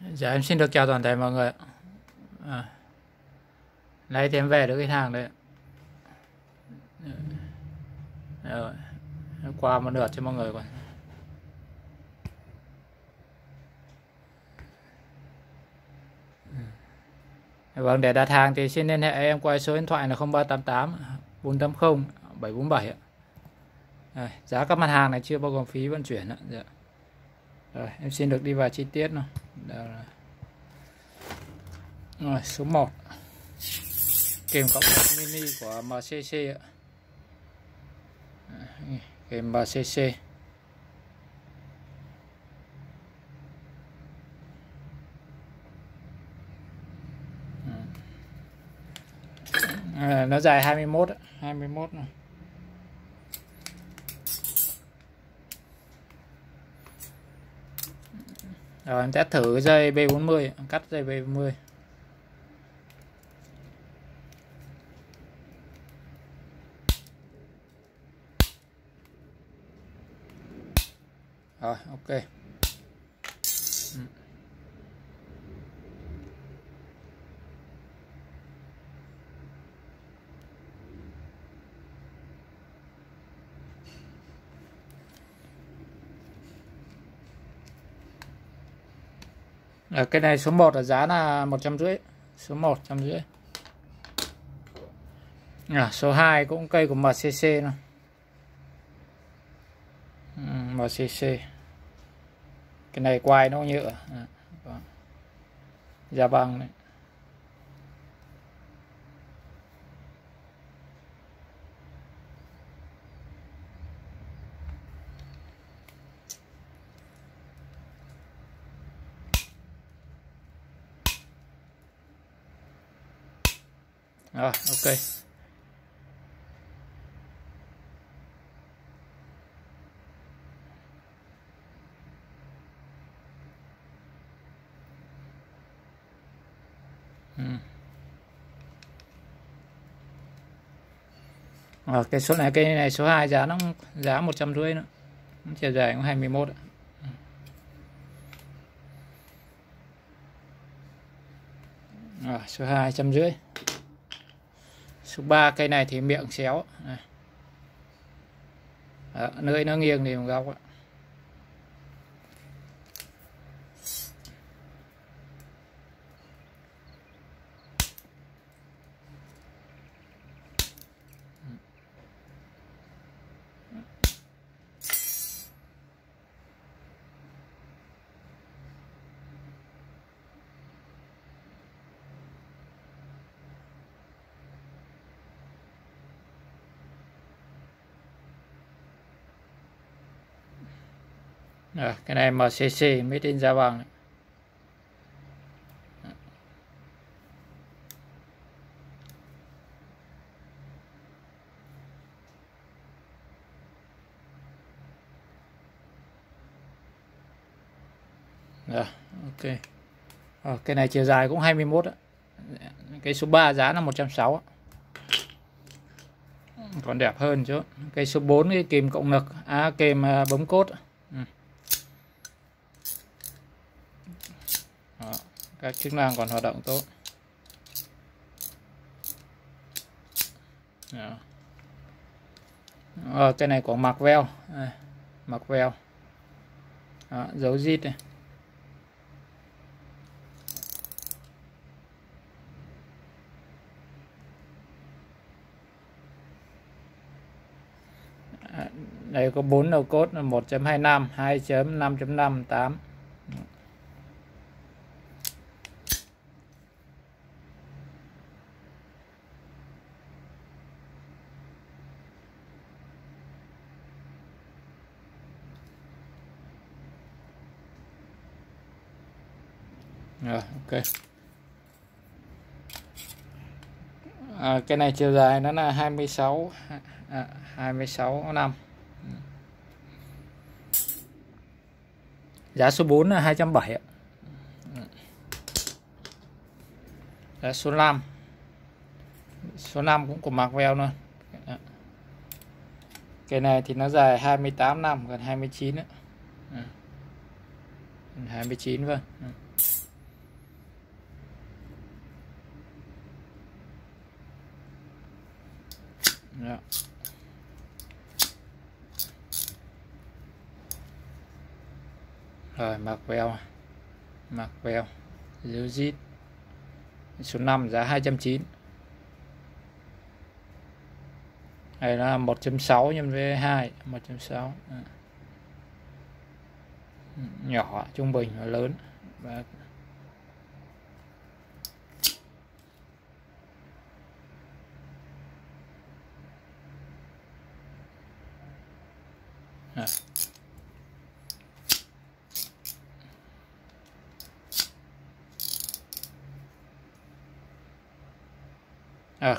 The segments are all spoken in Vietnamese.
Dạ em xin được chào toàn thể mọi người à, Lấy thì em về được cái hàng đấy. Dạ. Rồi qua một lượt cho mọi người còn Vâng để đặt hàng thì xin liên hệ em qua số điện thoại là 0388 480 747 ạ. Giá các mặt hàng này chưa bao gồm phí vận chuyển ạ. Dạ. Rồi, em xin được đi vào chi tiết nào. Đó là... Rồi, số 1 Kèm cộng mini của MCC ạ. Kèm MCC ừ. à, nó dài 21 21 này. Rồi em test thử dây B40 cắt dây B40. Rồi ok. À, cái này số 1 là giá là một trăm rưỡi. Số 1 trăm rưỡi. À, số 2 cũng cây của MCC nữa MCC cái này quai nó nhựa à, giá bằng đấy rồi ok ừ. Ờ, cái số này cây này số 2 giá nó giá một trăm rưỡi nữa chiều dài cũng 21 ạ. À, số 2 trăm rưỡi số 3 cây này thì miệng xéo này. Đó, nơi nó nghiêng thì một góc ạ. Rồi, cái này MCC made in Java này. Rồi, ok. Rồi, cái này chiều dài cũng 21 á. Cái số 3 giá là 160 Còn đẹp hơn chứ. Cái số 4 cái kìm cộng lực, à kìm bấm cốt. Ừ. Đó, các chức năng còn hoạt động tốt. Đó. Ờ, cái này của mặc veo à, mặc veo Đó, dấu zit này. À, đây có 4 đầu cốt là 1.25 2.5.5 8 rồi ok. À, cái này chiều dài nó là 26 à, 26 năm. Giá số 4 là 270 ạ. Giá số 5 số 5 cũng của mặc veo luôn. Dạ. Cái này thì nó dài 28 năm gần 29 nữa 29 vâng. Ừ. Dạ. rồi, mặc veo mặc veo lưu dít. số 5 giá 290 Đây là 1.6 nhân với 2 1.6 dạ. nhỏ, trung bình và lớn. Và à.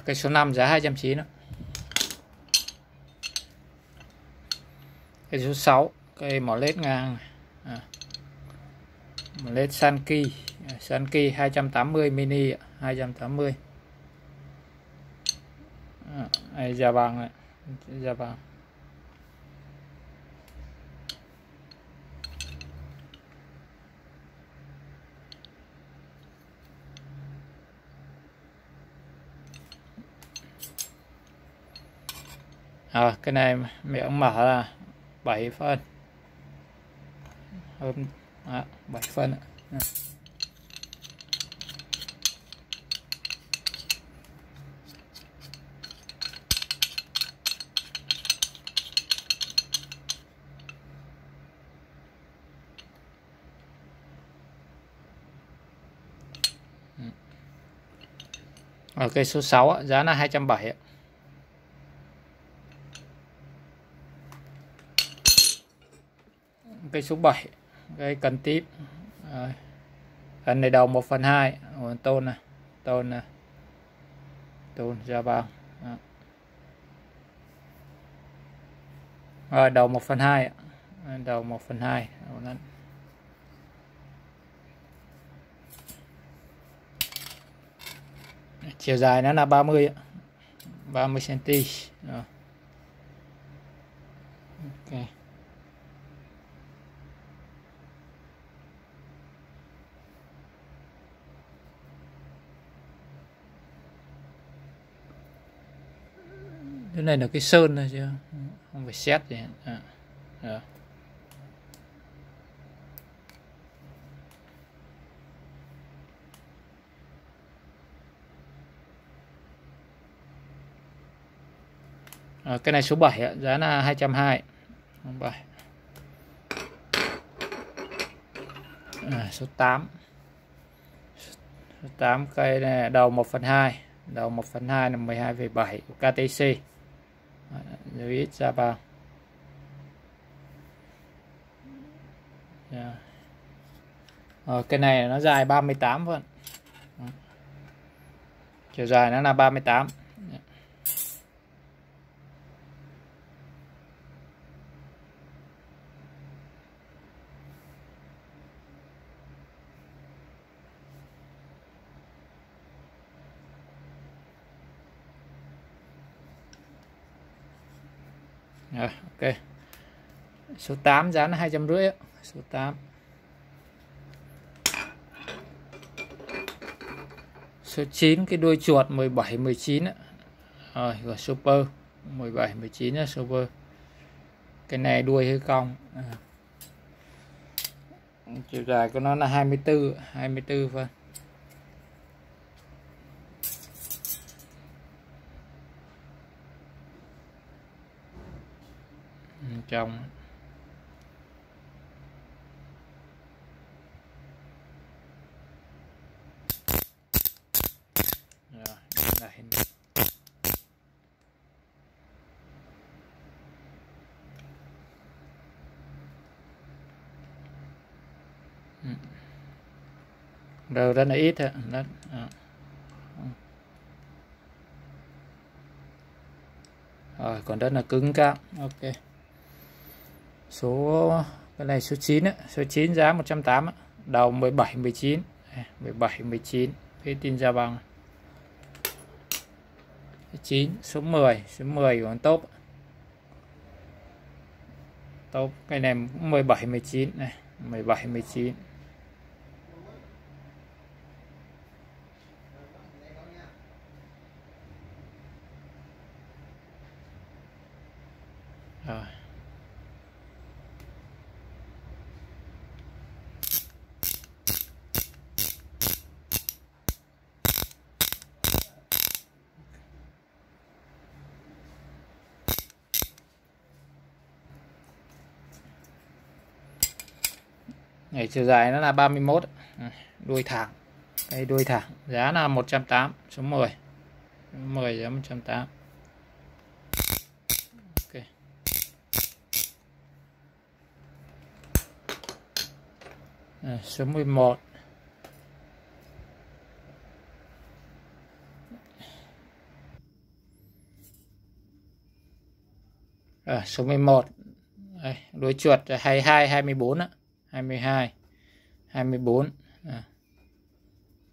À, cái số 5 giá 290 nữa Cái số 6 cây mỏ lết ngang à. mỏ lết Sanki. À, Sanki 280 mini 280 à, đây da vàng này da vàng à, cái này miệng mở là 7 phân hơn à, 7 phân à. ở ừ. ờ, cây số 6 giá là 270 ạ. Cây số 7 cây cần tiếp rồi. cần này đầu 1 phần 2 Ủa, tôn này tôn này. Tôn ra vào. Đó. rồi đầu 1 phần 2 đầu 1 phần 2 Đó. chiều dài nó là 30 30 cm rồi. ok. Cái này là cái sơn thôi chứ không phải xét gì. À. Rồi. À, cái này số 7 ạ, giá là 220 7 à, số 8 số 8 cây này đầu 1/2, đầu 1/2 là 12,7 của KTC rồi ít ra vào yeah. Ờ, cái này nó dài 38 phân chiều dài nó là 38 mươi Rồi, ok. Số 8 giá là 250 Số 8. Số 9 cái đuôi chuột 17 19 á. Rồi, của super 17 19 là super. Cái này đuôi hơi cong. À. Chiều dài của nó là 24 24 phân. Trong. Rồi là rồi rất ừ. là ít thôi. Rất à. rồi, còn rất là cứng cáp. Ok số cái này số 9 á, số 9 giá 180 đầu 17 19 17 19 cái tin ra bằng. 9 số 10 số 10 của con top top cái này 17 19 này 17 19 ngày chiều dài nó là 31 ừ, đuôi thẳng. Đây đuôi thẳng. Giá là 108 số 10 10 giá 108 ok. À, số 11 à, ờ, số 11 Đây, đuôi chuột 22 24 á. 22 24 à.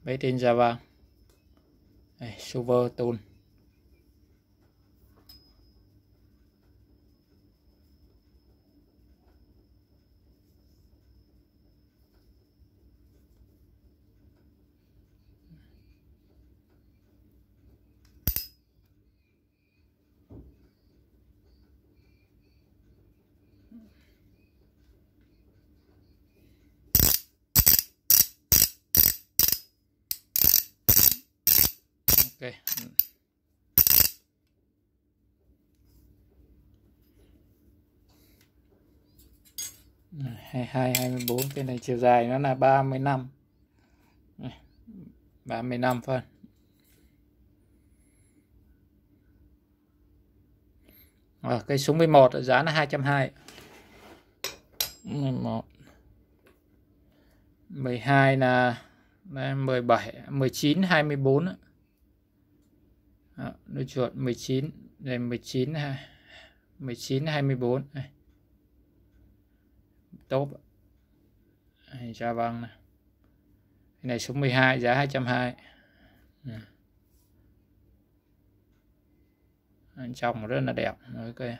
Bấy tin Java Đây, Super 22 24 cái này chiều dài nó là 35 35 phân. À, cây súng 11 giá là 220 11 12 là đây, 17 19 24 đó, đôi chuột 19 rồi 19 19 24 này tốt này, ra vâng này. cái này số 12 giá 220 này. trong rất là đẹp ok à,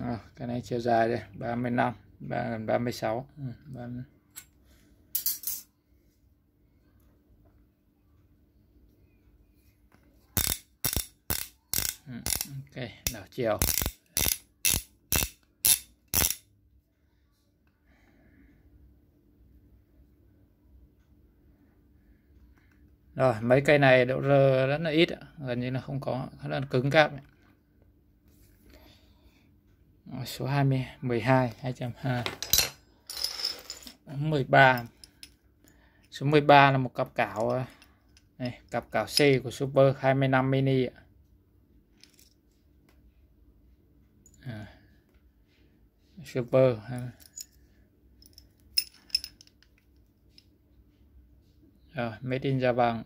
ờ, cái này chiều dài đây 35 3 36 ừ, 30. Ừ, ok đảo chiều. Rồi, mấy cây này độ rơ rất là ít gần như là không có rất là cứng cáp số 20 12 220 13 số 13 là một cặp cảo ờ, này, cặp cảo C của Super 25 mini ạ. Super rồi made in java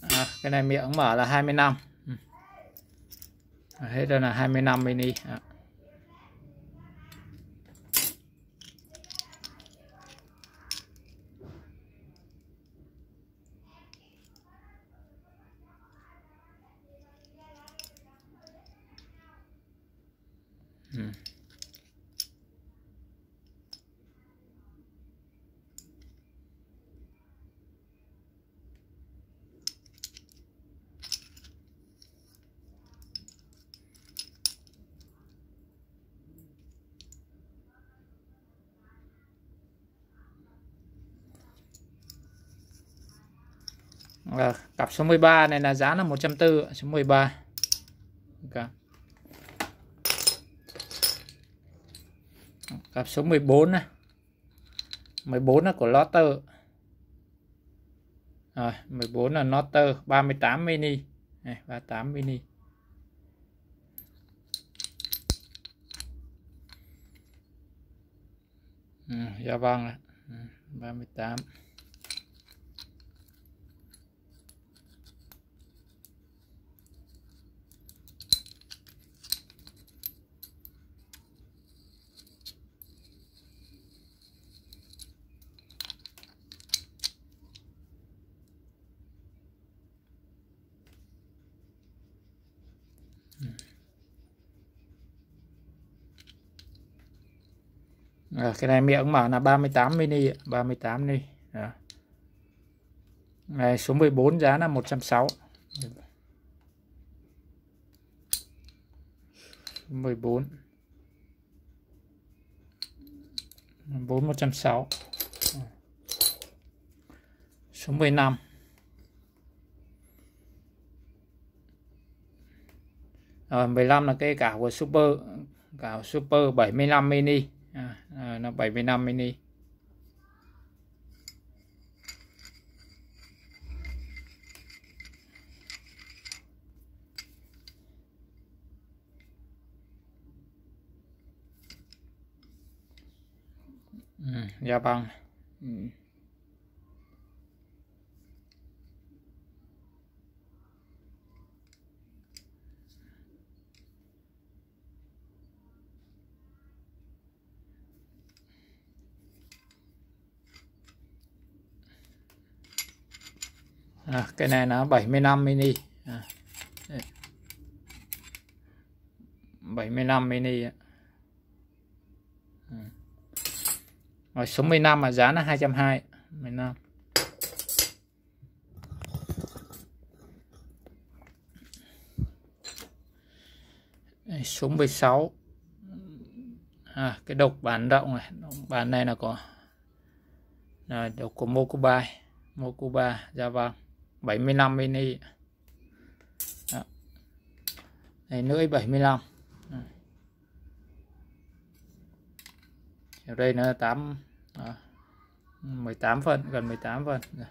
à, cái này miệng mở là 20 năm ừ. hết rồi là 20 năm mini à. À, cặp số 13 này là giá là 140 số 13 okay. cặp số 14 này. 14 là của Lotter rồi 14 là Lotter 38 mini. Này 38 mini. Ừ, dạ vâng ừ, 38 À, cái này miệng mở là 38 mini 38 mini à. Này, số 14 giá là 160 14 4 160 số 15 Rồi 15 là cái cả của Super cả Super 75 mini à, à, nó 75 mini ừ, da băng ừ. À, cái này là 75 mini. À, 75 mini à. rồi số 15 mà giá là 220 15 Đây, số 16 à, cái độc bản rộng này bản này là có rồi độc của Mokubai Mokuba dạ vâng 75 mini Đó. đây lưỡi 75 ở đây nó 8 đó. 18 phần gần 18 phần Rồi.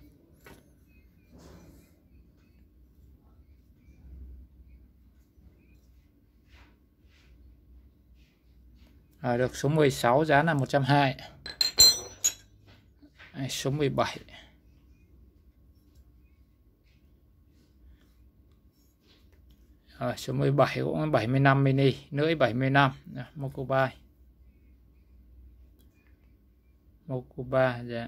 À, được số 16 giá là 120 Đây, số 17 Rồi, số 17 cũng 75 mini, lưỡi 75, Mokubai. Mokuba dạ.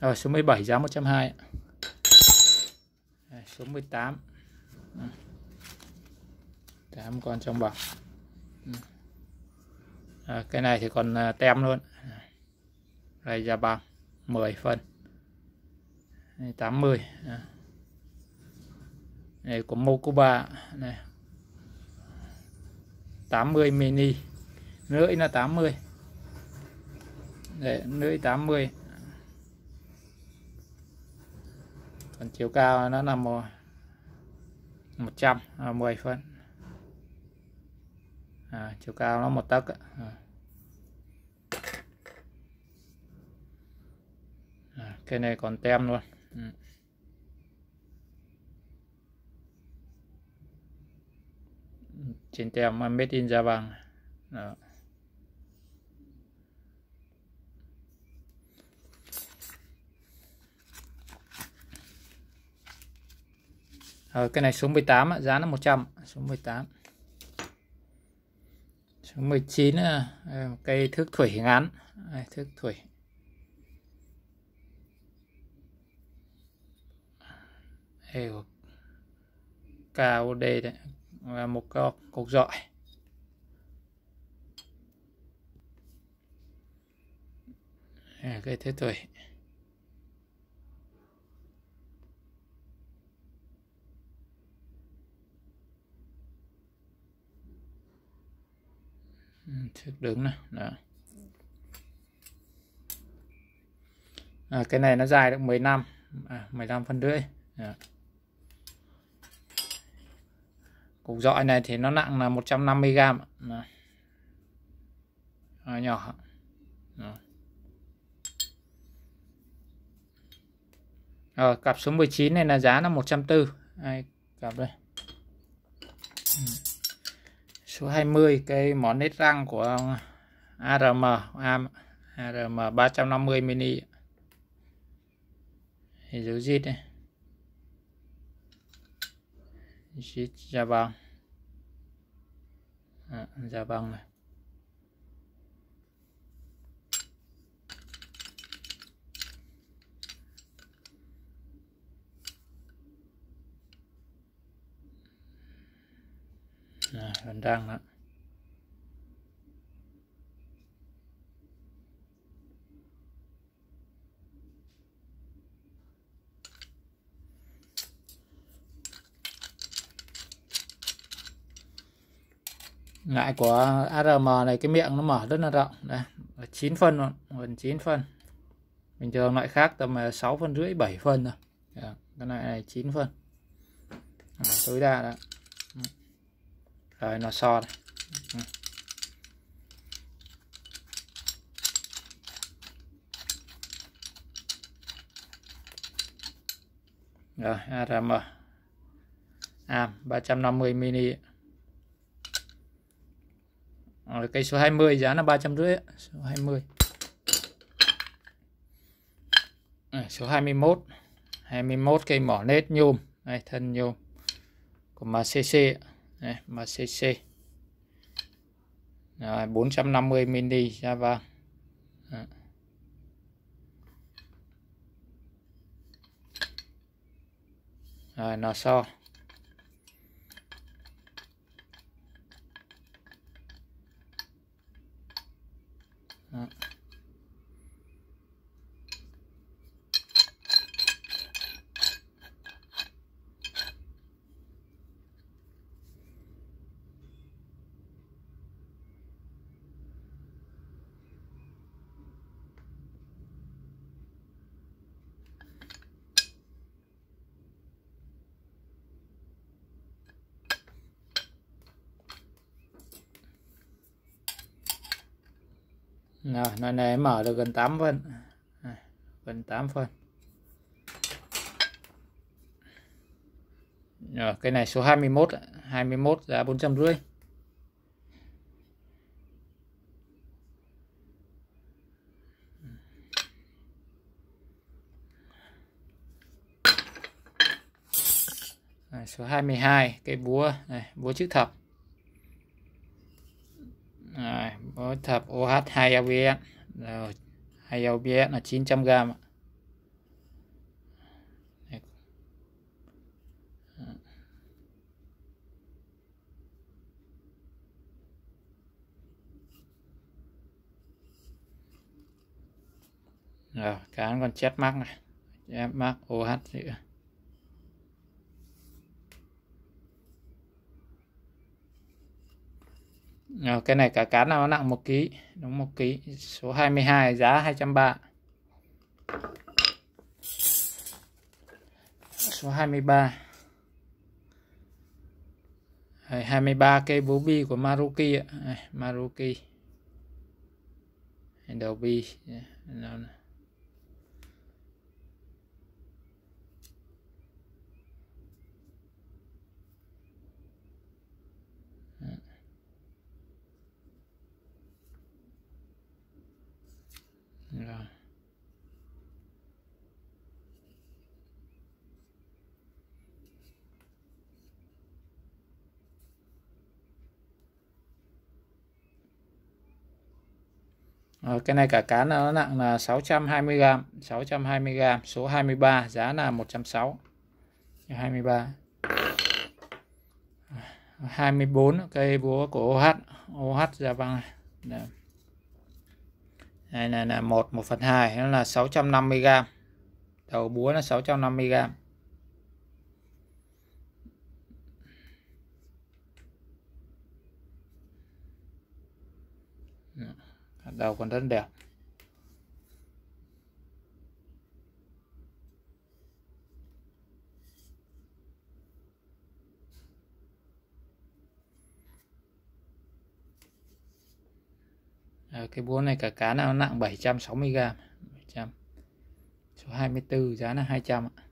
Rồi số 17 giá 120. Rồi, số 18. 8 con trong bọc. Ừ. À, cái này thì còn à, tem luôn. Đây ra bằng 10 phân 80 à. này có Mokuba này 80 mini. Lưỡi là 80 để lưỡi 80 còn chiều cao nó là một 100 10 phân à, chiều cao nó một tấc à. à, cái này còn tem luôn ừ. trên tem made in da vàng Đó. Ờ, cái này số 18 giá nó 100 số 18 số 19 là cây thước thủy ngắn thước thủy. Đây của KOD đấy, và một cọc cục dọi. Cây thước thủy. Ừ, thước đứng này đó. À, cái này nó dài được 15 à, 15 phân rưỡi yeah. cục dọi này thì nó nặng là 150g Đó. Đó, nhỏ Đó. Rồi, ờ, cặp số 19 này là giá là 140 Đây, cặp đây số 20 cây món nết răng của ARM ARM 350 mini. Thì dấu zit đây sheet ra vâng à, dạ vâng này. À, vẫn đang đó. Ngại của ARM này cái miệng nó mở rất là rộng. Đây 9 phân luôn gần 9 phân. Bình thường loại khác tầm à, 6 phân rưỡi 7 phân thôi. Dạ, cái này, này 9 phân. À, tối đa đó rồi nó so đây. Ừ. rồi ARM AM 350 mini. Rồi cây số 20 giá là 350 số 20 rồi, số 21 21 cây mỏ nét nhôm. Đây thân nhôm của MCC đây, MCC rồi 450 mini Java. vàng rồi nó so Đó. Rồi, nơi này mở được gần 8 phân. Gần 8 phân. Rồi, cái này số 21, 21 giá 450. Số 22 cái búa này, búa chữ thập rồi, bó thập OH2 LVN rồi 2 LVN là 900 g. Rồi, cán con chép mắc này. Chép mắc OH nữa. Rồi, cái này cả cán nó nặng một ký đúng một ký số 22 giá 230. Số 23. Đây, 23 cây bố bi của Maruki ạ. Maruki. Đầu bi. Nào này. Rồi. Rồi, cái này cả cán nó nặng là 620g, 620g, số 23, giá là 160. 23. 24 cây búa của OH, OH ra văng này. Đây này là 1 1 phần 2 nó là 650 g. Đầu búa là 650g g. Đầu còn rất đẹp. à, cái búa này cả cá nào nặng 760 g 700 số 24 giá là 200 ạ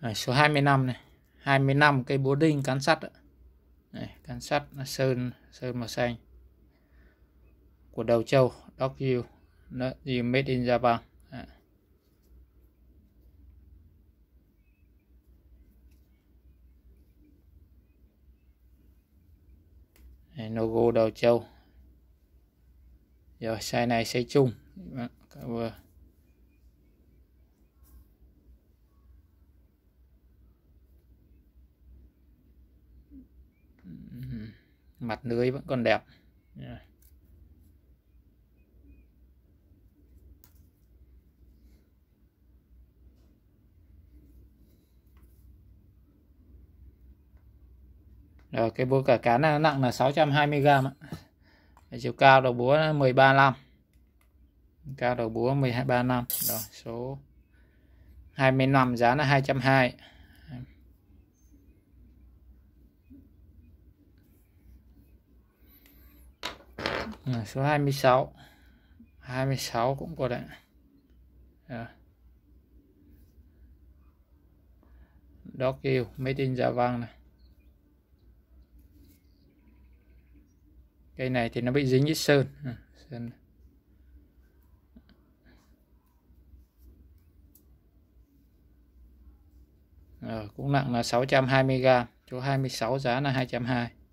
à, số 25 này 25 cây búa đinh cán sắt ạ. Này, can sắt nó sơn sơn màu xanh. Của đầu châu Doc U nó gì made in Japan. À. logo đầu châu rồi size này size chung. Vừa mặt lưới vẫn còn đẹp. Yeah. Rồi cái búa cả cán này nặng là 620g chiều cao đầu búa là 135 cao đầu búa 1235 rồi số 25 giá là 220 rồi, số 26 26 cũng có đấy. Rồi. Dog made in Java này. Cây này thì nó bị dính ít sơn, à, sơn. Rồi, ờ, cũng nặng là 620g chỗ 26 giá là 220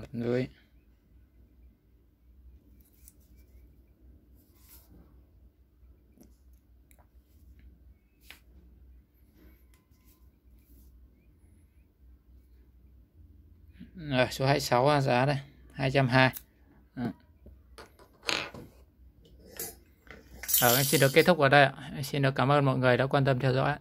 một lưới Rồi, số 26 giá đây 220 Rồi em xin được kết thúc ở đây ạ. Em Xin được cảm ơn mọi người đã quan tâm theo dõi.